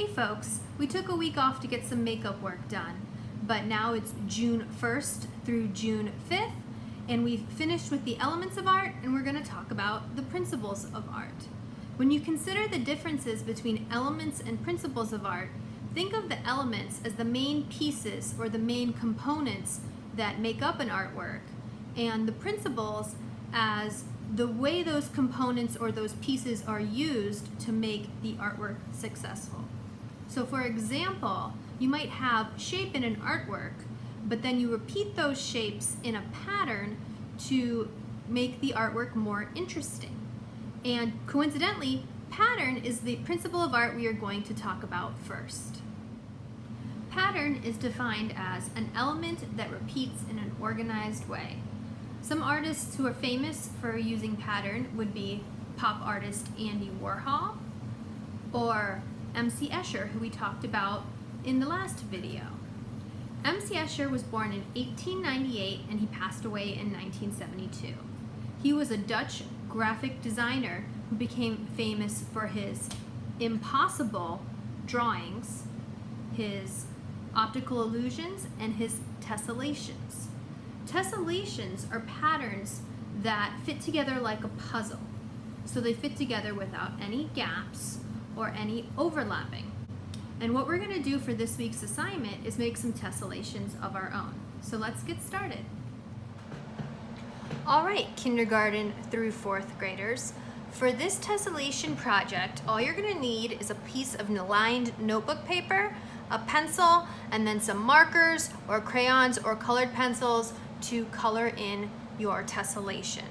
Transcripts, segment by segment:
Hey folks, we took a week off to get some makeup work done, but now it's June 1st through June 5th, and we've finished with the elements of art, and we're gonna talk about the principles of art. When you consider the differences between elements and principles of art, think of the elements as the main pieces or the main components that make up an artwork, and the principles as the way those components or those pieces are used to make the artwork successful. So for example, you might have shape in an artwork, but then you repeat those shapes in a pattern to make the artwork more interesting. And coincidentally, pattern is the principle of art we are going to talk about first. Pattern is defined as an element that repeats in an organized way. Some artists who are famous for using pattern would be pop artist Andy Warhol or M.C. Escher, who we talked about in the last video. M.C. Escher was born in 1898 and he passed away in 1972. He was a Dutch graphic designer who became famous for his impossible drawings, his optical illusions, and his tessellations. Tessellations are patterns that fit together like a puzzle. So they fit together without any gaps or any overlapping. And what we're going to do for this week's assignment is make some tessellations of our own. So let's get started. All right, kindergarten through fourth graders. For this tessellation project, all you're going to need is a piece of lined notebook paper, a pencil, and then some markers or crayons or colored pencils to color in your tessellation.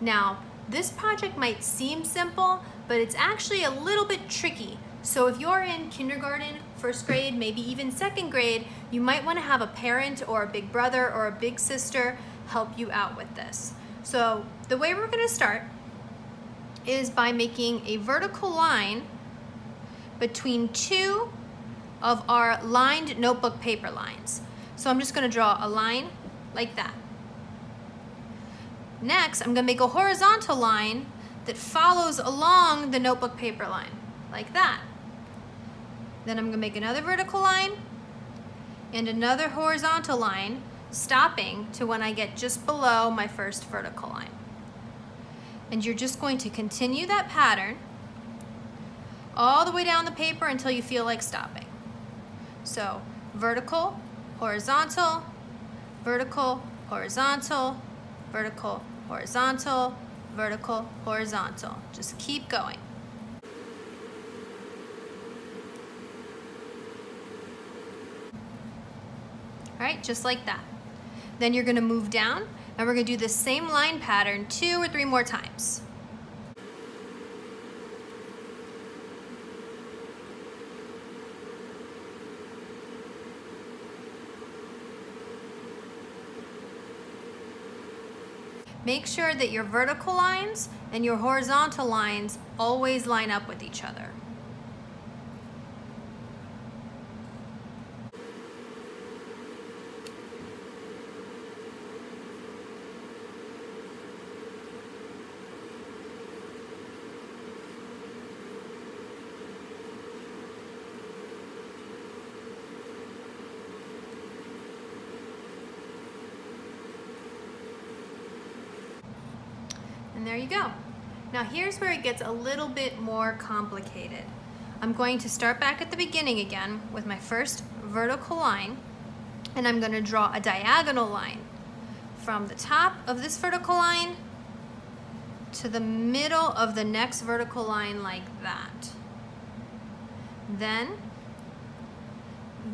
Now, this project might seem simple, but it's actually a little bit tricky. So if you're in kindergarten, first grade, maybe even second grade, you might wanna have a parent or a big brother or a big sister help you out with this. So the way we're gonna start is by making a vertical line between two of our lined notebook paper lines. So I'm just gonna draw a line like that. Next, I'm gonna make a horizontal line that follows along the notebook paper line, like that. Then I'm gonna make another vertical line and another horizontal line, stopping to when I get just below my first vertical line. And you're just going to continue that pattern all the way down the paper until you feel like stopping. So vertical, horizontal, vertical, horizontal, vertical, horizontal, vertical, horizontal. Just keep going. All right, just like that. Then you're gonna move down and we're gonna do the same line pattern two or three more times. Make sure that your vertical lines and your horizontal lines always line up with each other. There you go. Now here's where it gets a little bit more complicated. I'm going to start back at the beginning again with my first vertical line and I'm going to draw a diagonal line from the top of this vertical line to the middle of the next vertical line like that. Then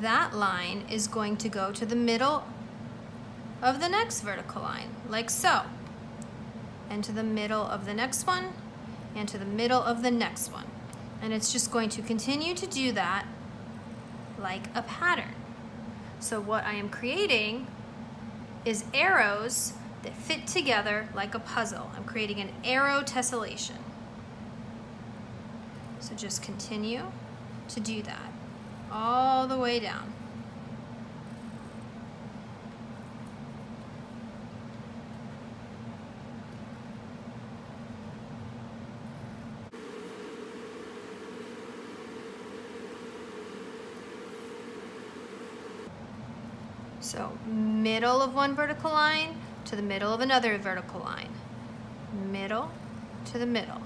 that line is going to go to the middle of the next vertical line like so and to the middle of the next one and to the middle of the next one. And it's just going to continue to do that like a pattern. So what I am creating is arrows that fit together like a puzzle. I'm creating an arrow tessellation. So just continue to do that all the way down. So middle of one vertical line to the middle of another vertical line. Middle to the middle.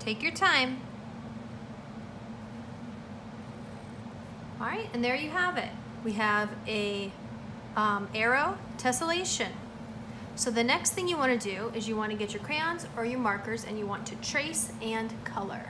Take your time. All right, and there you have it. We have a um, arrow tessellation. So the next thing you want to do is you want to get your crayons or your markers and you want to trace and color.